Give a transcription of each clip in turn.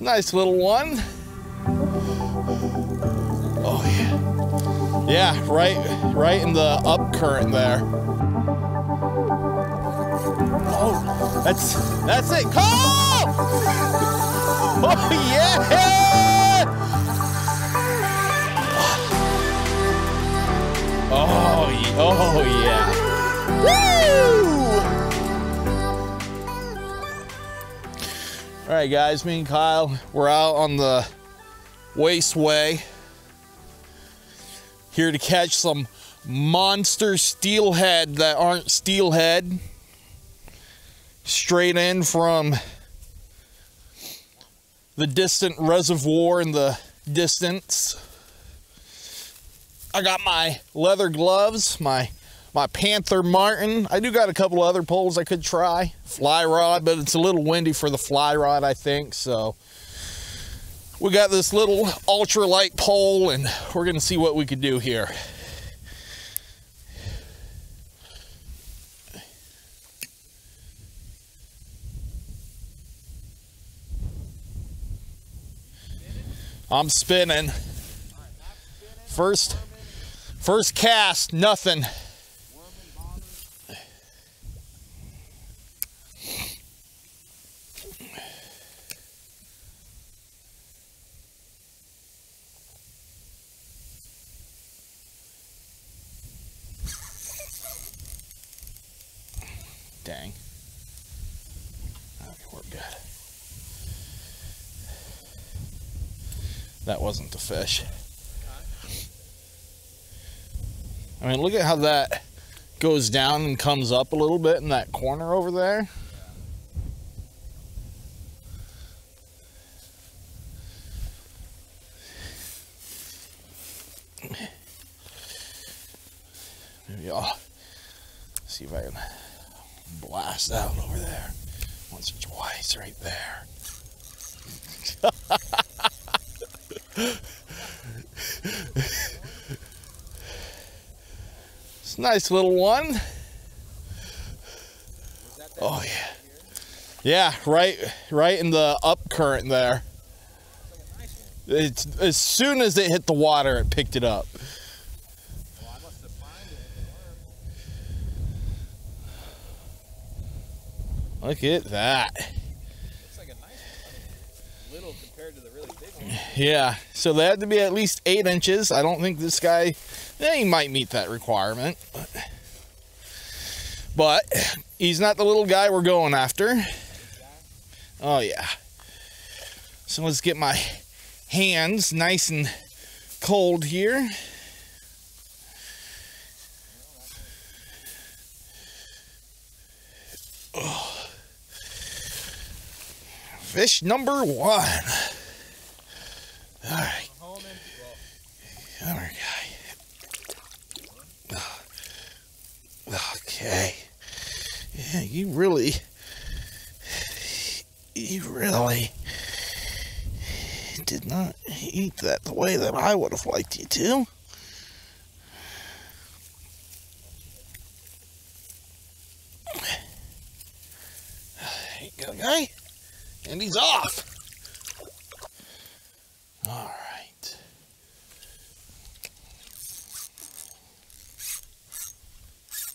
Nice little one. Oh yeah. Yeah, right right in the up current there. Oh, that's that's it. Call! Oh yeah! Oh, oh yeah. Woo! All right, guys, me and Kyle, we're out on the Wasteway here to catch some monster steelhead that aren't steelhead. Straight in from the distant reservoir in the distance. I got my leather gloves, my my Panther Martin. I do got a couple other poles I could try. Fly rod, but it's a little windy for the fly rod, I think. So we got this little ultralight pole and we're gonna see what we could do here. I'm spinning. First, first cast, nothing. Dang. Okay, we're good. That wasn't the fish. I mean, look at how that goes down and comes up a little bit in that corner over there. Maybe I'll see if I can blast out over there. Once or twice right there. It's a nice little one. Oh yeah. Yeah, right right in the up current there. It's as soon as it hit the water it picked it up. Look at that. Looks like a nice one. I mean, little compared to the really big one. Yeah, so they had to be at least eight inches. I don't think this guy, eh, he might meet that requirement. But, but he's not the little guy we're going after. Oh, yeah. So let's get my hands nice and cold here. Fish number one. All right. All right, guy. Okay. Yeah, you really, you really did not eat that the way that I would have liked you to. There you go, guy. And he's off. All right.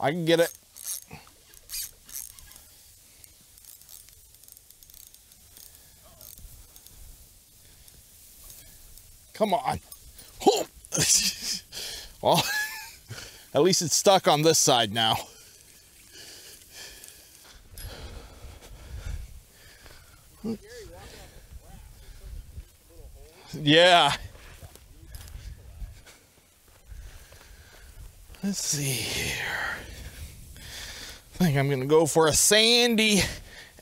I can get it. Come on. well, at least it's stuck on this side now. Yeah. Let's see here. Think I'm gonna go for a sandy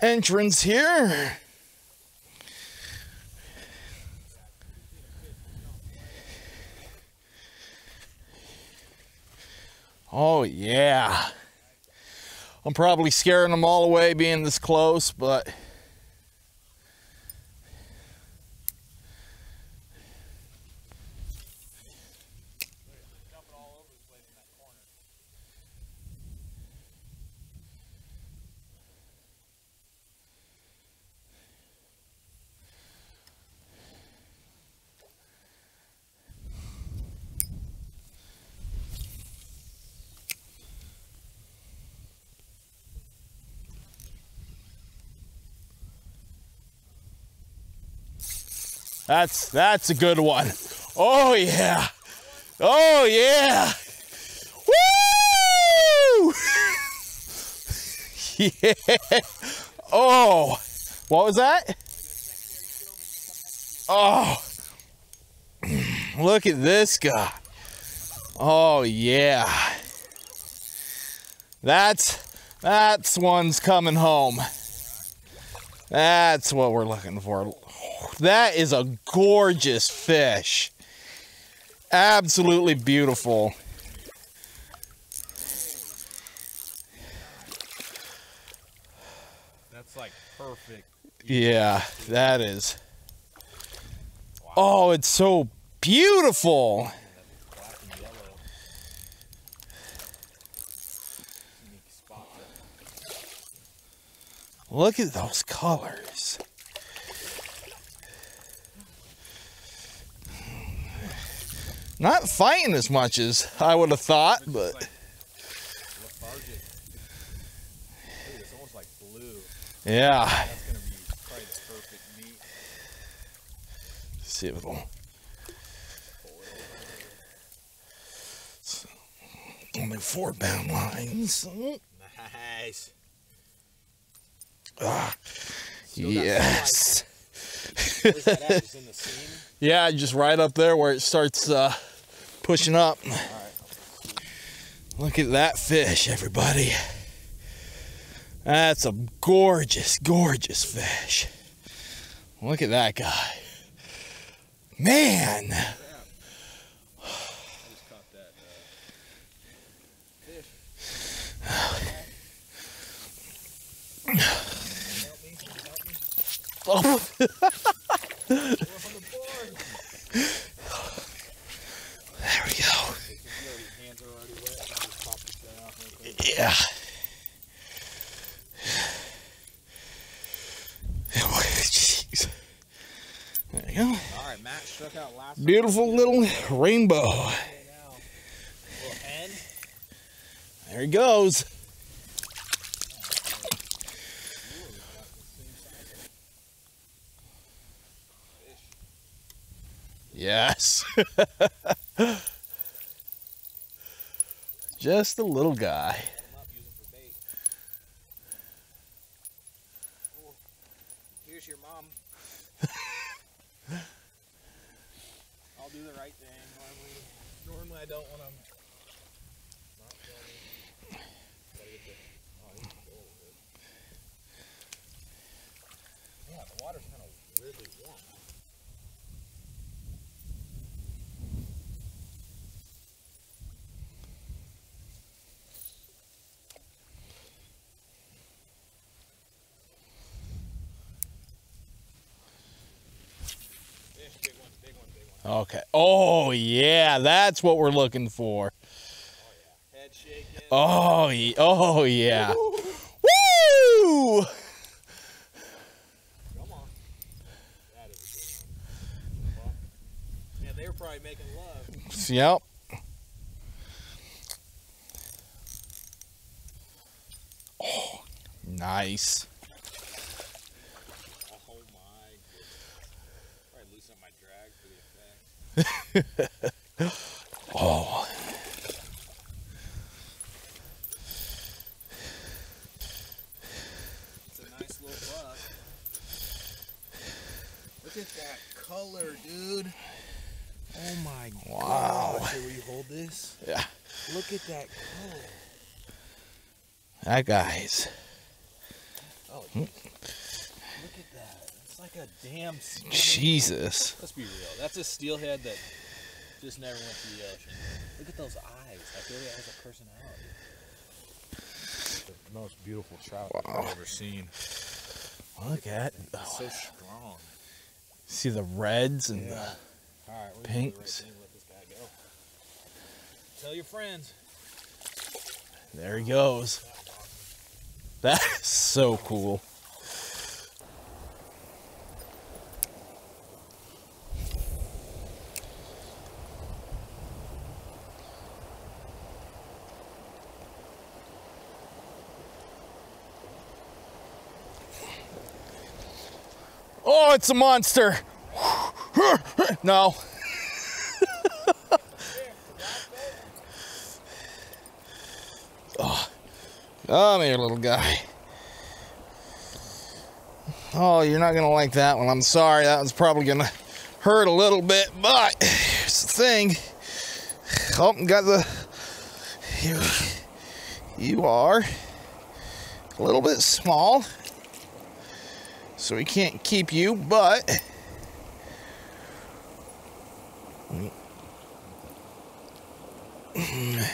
entrance here. Oh yeah. I'm probably scaring them all away being this close, but That's that's a good one. Oh yeah. Oh yeah. Woo! yeah. Oh. What was that? Oh. Look at this guy. Oh yeah. That's that's one's coming home. That's what we're looking for. That is a gorgeous fish. Absolutely beautiful. That's like perfect. Yeah, that is. Oh, it's so beautiful. Black and yellow. Unique spot there. Look at those colors. Not fighting as much as I would have thought, but like lethargic. Dude, it's almost like yeah. That's gonna be probably the perfect meat. see if it'll. Only four bound lines. Nice. Ah, yes. That? Just in the seam? Yeah, just right up there where it starts uh, pushing up. Look at that fish, everybody. That's a gorgeous, gorgeous fish. Look at that guy. Man. I just caught that uh, fish. Help me? Help me? Oh, We're on the board. there we go. Because you already, hands are already wet. You just pop this guy off real quick. Yeah. Jeez. There you go. Alright, Matt struck out last Beautiful little rainbow. There he goes. Yes. Just a little guy. I'm up using for bait. Oh, here's your mom. I'll do the right thing. Normally, normally I don't when I'm not filming. Gotta get the. Oh. Yeah, the water's kind of weirdly warm. Fish, big one, big one, big one. Okay. Oh, yeah. That's what we're looking for. Head shaking. Oh, ye- oh yeah. Woo! Come on. That is a good one. Yeah, they were probably making love. Yep. Oh, nice. Oh my goodness. Probably loosen up my drag for the effect. Oh, It's a nice little buck. Look at that color, dude. Oh my Wow. Here, will you hold this? Yeah. Look at that color. that guy's. Oh, hmm look at that. It's like a damn steelhead. Jesus. Let's be real. That's a steelhead that just never went to the ocean. Look at those eyes. I feel like it has a personality. The most beautiful trout Wow. I've ever seen. Look at. It's so strong. See the reds and Yeah. the. All right, we're gonna do the right pinks. thing, let this guy go. Tell your friends. There he goes. That is so cool. Oh, it's a monster. no. oh. Come here, little guy. Oh, you're not gonna like that one. I'm sorry. That one's probably gonna hurt a little bit, but here's the thing. Oh, got the. You, you are a little bit small, so we can't keep you, but. There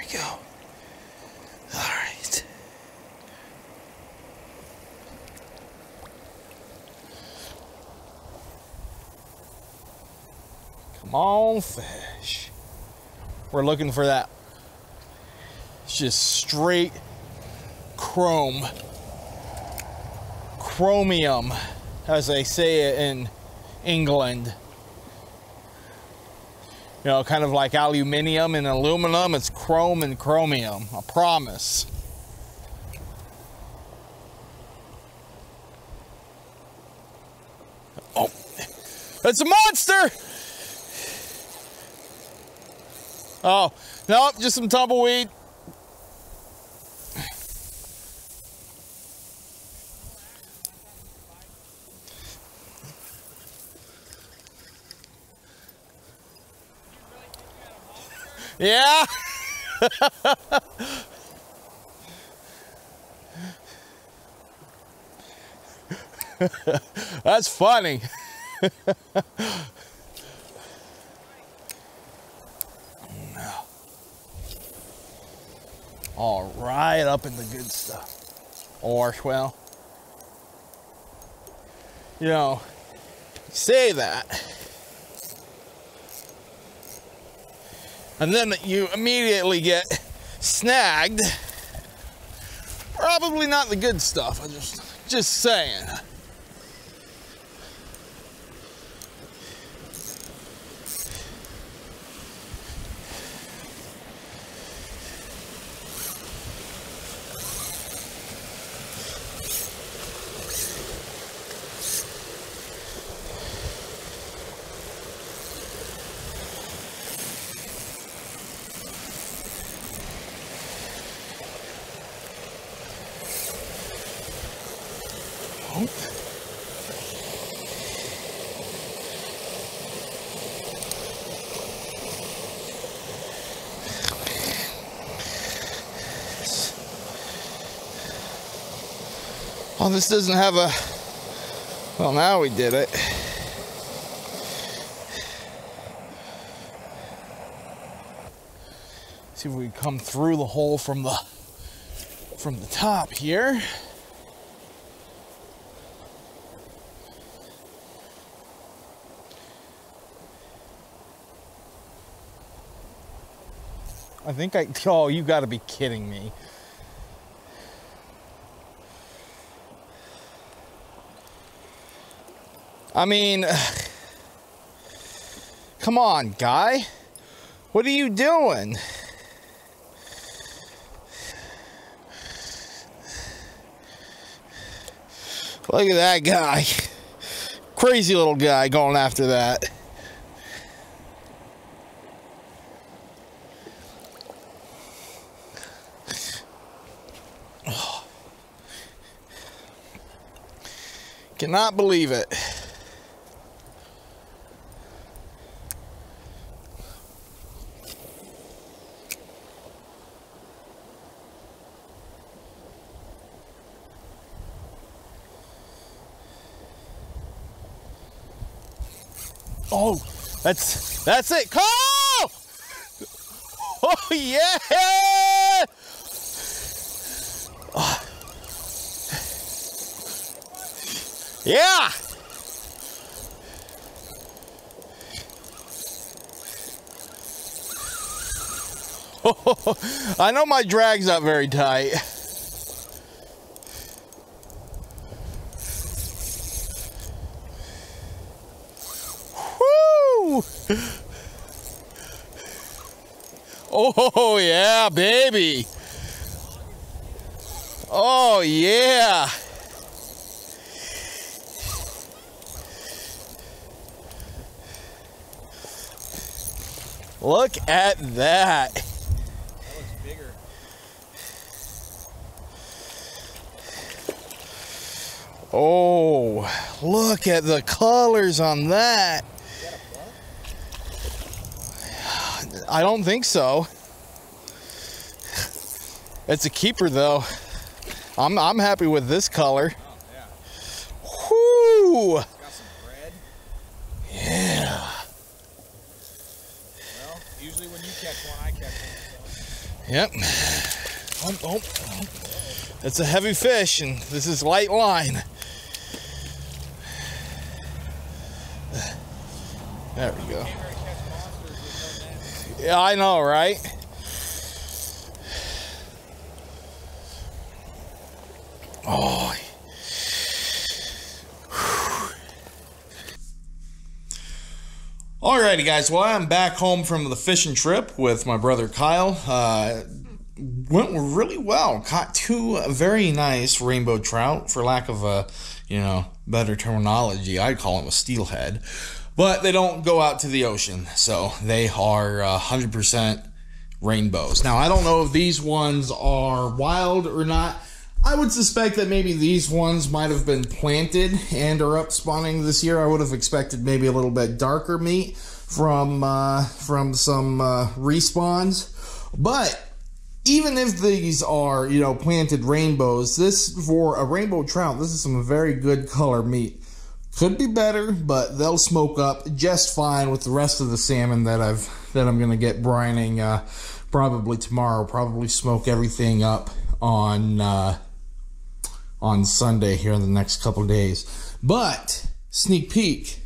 we go. All right. Come on, fish. We're looking for that. It's just straight chrome. Chromium, as they say it in England. You know, kind of like aluminium and aluminum, it's chrome and chromium. I promise. Oh, it's a monster! Oh, nope, just some tumbleweed. Yeah. That's funny. All right, up in the good stuff. Or, well, you know, say that. and then you immediately get snagged. Probably not the good stuff. I just just saying. Oh, this doesn't have a. Well, now we did it. See if we come through the hole from the from the top here. I think I. Oh, you got to be kidding me. I mean, come on, guy. What are you doing? Look at that guy. Crazy little guy going after that. Cannot believe it. Oh, that's that's it. Call! Oh yeah! Yeah! I know my drag's not very tight. Woo! Oh yeah, baby. Oh, yeah. Look at that. That looks bigger. Oh, look at the colors on that. I don't think so. It's a keeper though. I'm I'm happy with this color. Oh, yeah. Whoo! It's got some red. Yeah. Well, usually when you Yep. Oh, oh, oh. It's a heavy fish and this is light line. There we go. Yeah, I know, right? Oh. Alrighty, guys. Well, I'm back home from the fishing trip with my brother Kyle. Uh, went really well. Caught two very nice rainbow trout, for lack of a you know better terminology. I call them a steelhead, but they don't go out to the ocean, so they are uh, 100% rainbows. Now, I don't know if these ones are wild or not. I would suspect that maybe these ones might have been planted and are up spawning this year. I would have expected maybe a little bit darker meat from uh, from some uh, respawns, but even if these are you know planted rainbows, this for a rainbow trout, this is some very good color meat. Could be better, but they'll smoke up just fine with the rest of the salmon that I've that I'm gonna get brining uh, probably tomorrow. Probably smoke everything up on uh, on Sunday here in the next couple days. But sneak peek,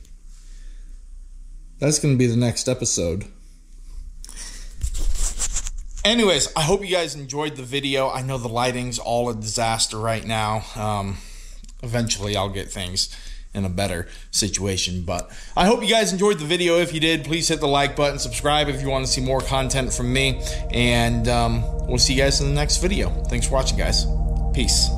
that's gonna be the next episode. Anyways, I hope you guys enjoyed the video. I know the lighting's all a disaster right now. Um, eventually, I'll get things in a better situation. But I hope you guys enjoyed the video. If you did, please hit the like button, subscribe if you want to see more content from me, and um, we'll see you guys in the next video. Thanks for watching, guys. Peace.